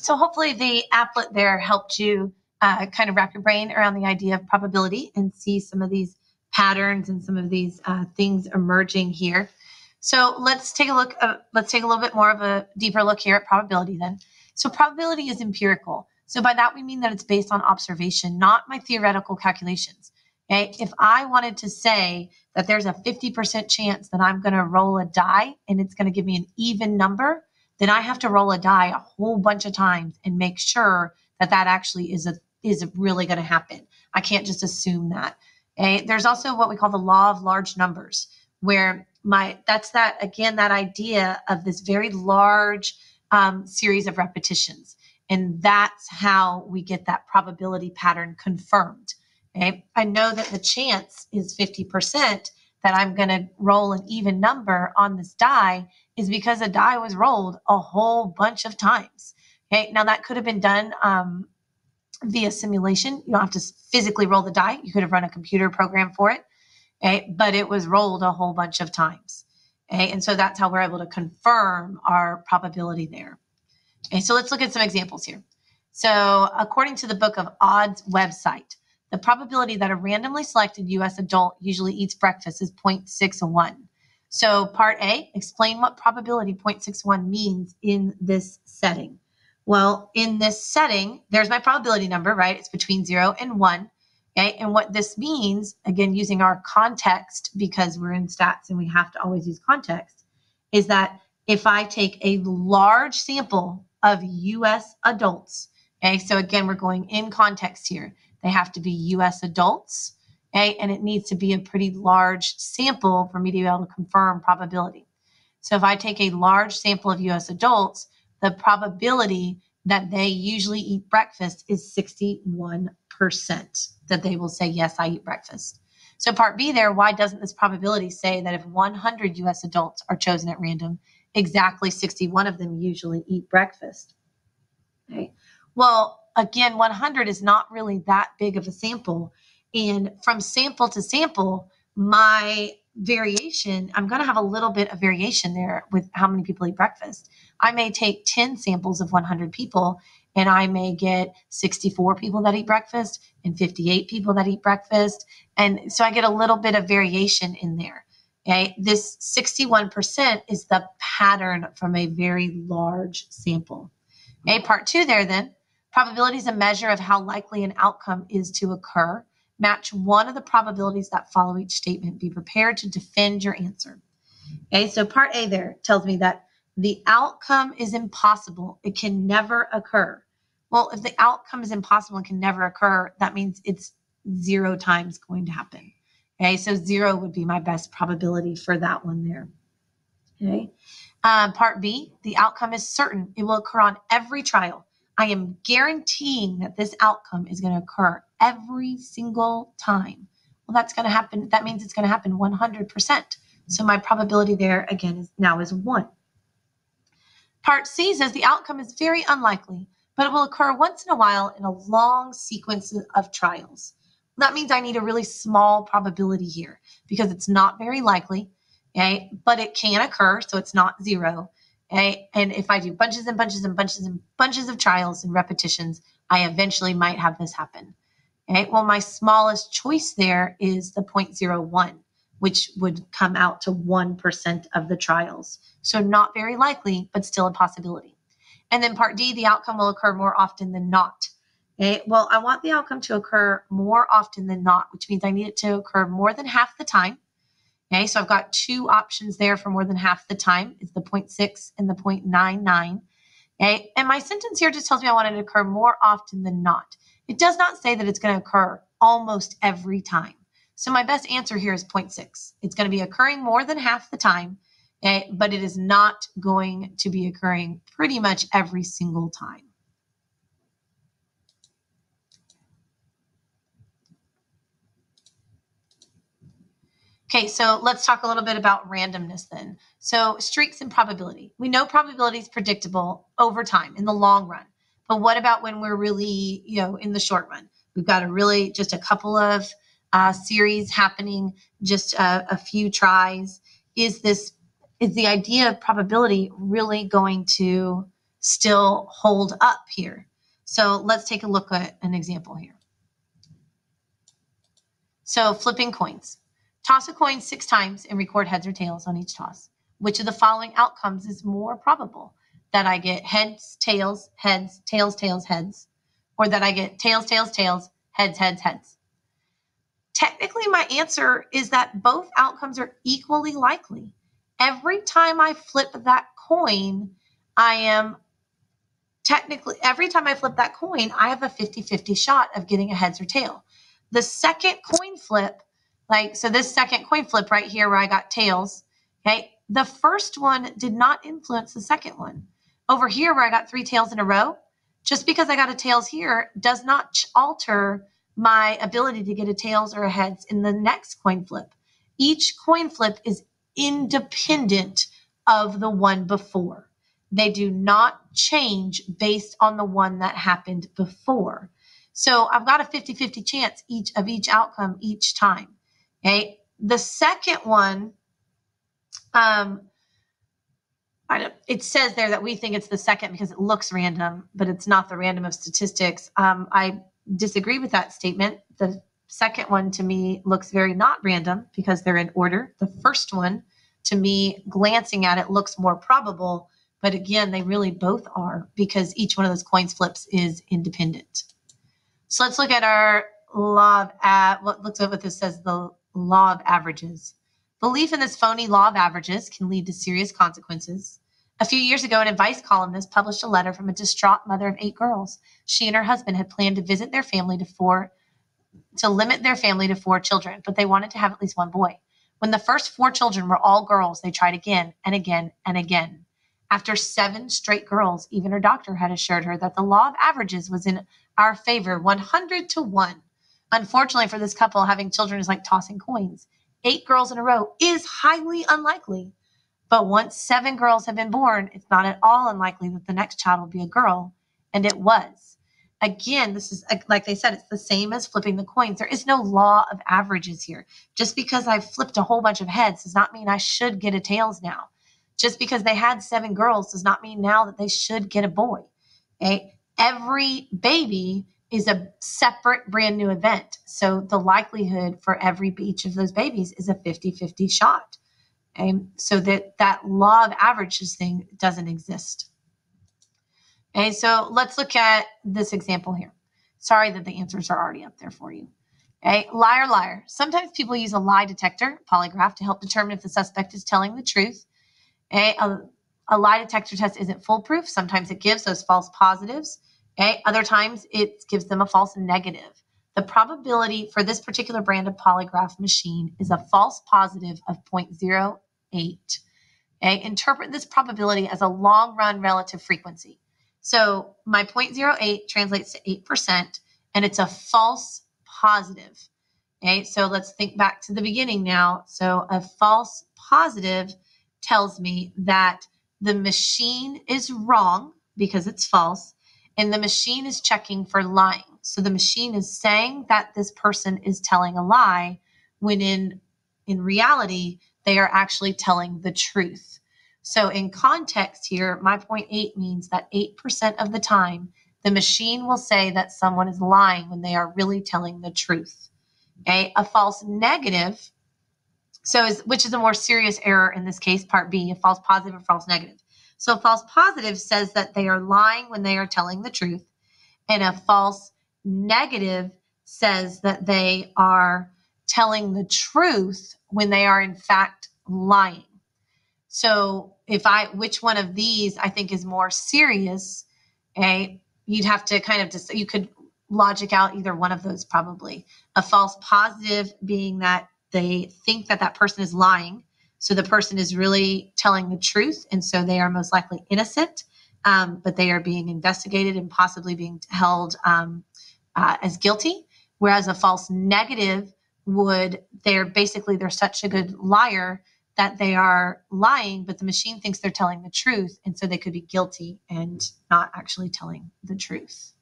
So hopefully the applet there helped you uh, kind of wrap your brain around the idea of probability and see some of these patterns and some of these uh, things emerging here. So let's take a look. Uh, let's take a little bit more of a deeper look here at probability then. So probability is empirical. So by that we mean that it's based on observation, not my theoretical calculations. Okay? If I wanted to say that there's a 50% chance that I'm going to roll a die and it's going to give me an even number, then I have to roll a die a whole bunch of times and make sure that that actually is a is really going to happen. I can't just assume that. Okay? There's also what we call the law of large numbers, where my that's that again that idea of this very large um, series of repetitions, and that's how we get that probability pattern confirmed. Okay? I know that the chance is 50% that I'm going to roll an even number on this die is because a die was rolled a whole bunch of times. Okay, now that could have been done um, via simulation. You don't have to physically roll the die. You could have run a computer program for it, okay? but it was rolled a whole bunch of times. Okay? And so that's how we're able to confirm our probability there. Okay, so let's look at some examples here. So according to the book of odds website, the probability that a randomly selected U.S. adult usually eats breakfast is 0.61. So part A, explain what probability 0.61 means in this setting. Well, in this setting, there's my probability number, right? It's between zero and one. Okay. And what this means, again, using our context, because we're in stats and we have to always use context, is that if I take a large sample of US adults, okay, so again, we're going in context here. They have to be US adults, okay, and it needs to be a pretty large sample for me to be able to confirm probability. So if I take a large sample of US adults, the probability that they usually eat breakfast is 61% that they will say, Yes, I eat breakfast. So, part B there, why doesn't this probability say that if 100 US adults are chosen at random, exactly 61 of them usually eat breakfast? Okay. Well, again, 100 is not really that big of a sample. And from sample to sample, my variation, I'm going to have a little bit of variation there with how many people eat breakfast. I may take 10 samples of 100 people and I may get 64 people that eat breakfast and 58 people that eat breakfast. And so I get a little bit of variation in there. Okay. This 61% is the pattern from a very large sample. Okay. Part two there then. Probability is a measure of how likely an outcome is to occur. Match one of the probabilities that follow each statement. Be prepared to defend your answer. Okay, so part A there tells me that the outcome is impossible. It can never occur. Well, if the outcome is impossible and can never occur, that means it's zero times going to happen. Okay, so zero would be my best probability for that one there. Okay, uh, part B, the outcome is certain. It will occur on every trial. I am guaranteeing that this outcome is going to occur every single time. Well, that's going to happen. That means it's going to happen 100%. So my probability there again is now is one. Part C says the outcome is very unlikely, but it will occur once in a while in a long sequence of trials. That means I need a really small probability here because it's not very likely, okay, but it can occur, so it's not zero. Okay? And if I do bunches and bunches and bunches and bunches of trials and repetitions, I eventually might have this happen. Okay? Well, my smallest choice there is the 0.01, which would come out to 1% of the trials. So not very likely, but still a possibility. And then part D, the outcome will occur more often than not. Okay? Well, I want the outcome to occur more often than not, which means I need it to occur more than half the time Okay, so I've got two options there for more than half the time. It's the 0.6 and the 0.99. Okay, and my sentence here just tells me I want it to occur more often than not. It does not say that it's going to occur almost every time. So my best answer here is 0.6. It's going to be occurring more than half the time, okay, but it is not going to be occurring pretty much every single time. Okay, so let's talk a little bit about randomness then. So, streaks and probability. We know probability is predictable over time in the long run. But what about when we're really, you know, in the short run? We've got a really just a couple of uh, series happening, just a, a few tries. Is this is the idea of probability really going to still hold up here. So let's take a look at an example here. So flipping coins. Toss a coin six times and record heads or tails on each toss. Which of the following outcomes is more probable? That I get heads, tails, heads, tails, tails, heads, or that I get tails, tails, tails, heads, heads, heads? Technically, my answer is that both outcomes are equally likely. Every time I flip that coin, I am technically, every time I flip that coin, I have a 50 50 shot of getting a heads or tail. The second coin flip, like, so this second coin flip right here where I got tails, okay, the first one did not influence the second one. Over here where I got three tails in a row, just because I got a tails here does not alter my ability to get a tails or a heads in the next coin flip. Each coin flip is independent of the one before. They do not change based on the one that happened before. So I've got a 50 50 chance each of each outcome each time. Okay. The second one, um, it says there that we think it's the second because it looks random, but it's not the random of statistics. Um, I disagree with that statement. The second one to me looks very not random because they're in order. The first one, to me, glancing at it, looks more probable. But again, they really both are because each one of those coins flips is independent. So let's look at our law of what looks at what this says the law of averages. Belief in this phony law of averages can lead to serious consequences. A few years ago, an advice columnist published a letter from a distraught mother of eight girls. She and her husband had planned to visit their family to four to limit their family to four children, but they wanted to have at least one boy. When the first four children were all girls, they tried again and again and again. After seven straight girls, even her doctor had assured her that the law of averages was in our favor 100 to 1. Unfortunately for this couple, having children is like tossing coins. Eight girls in a row is highly unlikely. But once seven girls have been born, it's not at all unlikely that the next child will be a girl. And it was. Again, this is like they said, it's the same as flipping the coins. There is no law of averages here. Just because I've flipped a whole bunch of heads does not mean I should get a tails now. Just because they had seven girls does not mean now that they should get a boy. Okay? every baby is a separate brand new event. So the likelihood for every each of those babies is a 50-50 shot. Okay? So that that law of averages thing doesn't exist. Okay, so let's look at this example here. Sorry that the answers are already up there for you. Okay, liar, liar. Sometimes people use a lie detector, polygraph, to help determine if the suspect is telling the truth. Okay, a, a lie detector test isn't foolproof. Sometimes it gives those false positives. Okay. Other times it gives them a false negative. The probability for this particular brand of polygraph machine is a false positive of 0.08. Okay. Interpret this probability as a long run relative frequency. So my 0.08 translates to 8%, and it's a false positive. Okay, so let's think back to the beginning now. So a false positive tells me that the machine is wrong because it's false, and the machine is checking for lying. So the machine is saying that this person is telling a lie when in in reality they are actually telling the truth. So in context here, my point 8 means that 8% of the time the machine will say that someone is lying when they are really telling the truth. Okay? A false negative so is which is a more serious error in this case, part B, a false positive or false negative. So false positive says that they are lying when they are telling the truth, and a false negative says that they are telling the truth when they are in fact lying. So if I which one of these I think is more serious, okay, you'd have to kind of just you could logic out either one of those probably. A false positive being that they think that that person is lying so the person is really telling the truth, and so they are most likely innocent, um, but they are being investigated and possibly being held um, uh, as guilty. Whereas a false negative would, they're basically they're such a good liar that they are lying, but the machine thinks they're telling the truth, and so they could be guilty and not actually telling the truth.